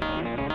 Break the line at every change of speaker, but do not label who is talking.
Thank you.